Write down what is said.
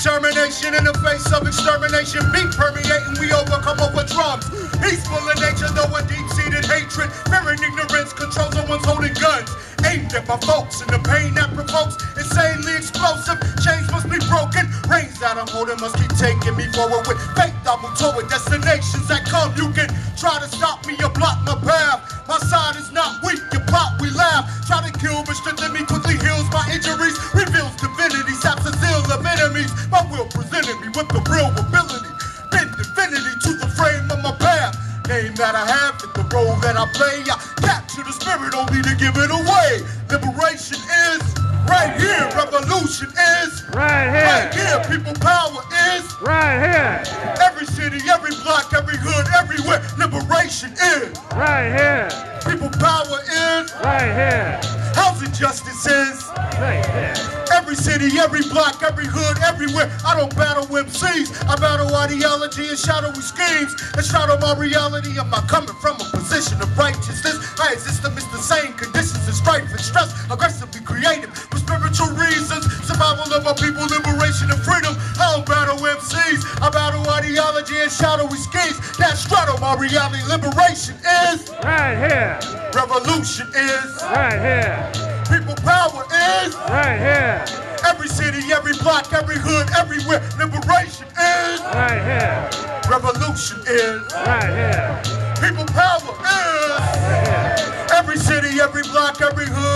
Determination in the face of extermination. Beat permeating, we overcome over drums. Peaceful in nature, though a deep-seated hatred. Fearing ignorance controls someone's holding guns. Aimed at my folks and the pain that provokes. Insanely explosive, chains must be broken. Reins that I'm holding must keep taking me forward with faith. I move toward destinations that come. You can try to stop me or block my path. My side is not weak, you pop, we laugh. Try to kill, but strengthen me quickly heals my injuries. Me with the real ability. Bend divinity to the frame of my path. Name that I have and the role that I play. I capture the spirit only to give it away. Liberation is right here. Revolution is Right here. right here. People power is Right here. every city, every block, every hood, everywhere. Liberation is Right here. people power is Right here. housing justice is. Right here. Every city, every block, every hood, everywhere. I don't battle MCs. I battle ideology and shadowy schemes. And shadow my reality. I'm not coming from a position of righteousness. I exist amidst the same conditions of strife and stress. Aggressively creative for spiritual reasons. Survival of my people, liberation and freedom. I don't battle MCs. I battle ideology and shadowy schemes. That straddle my reality. Liberation is. Right here. Revolution is. Right here. People power is. Right here. Every city, every block, every hood, everywhere. Liberation is. Right here. Revolution is. Right here. People power is. Right here. Every city, every block, every hood,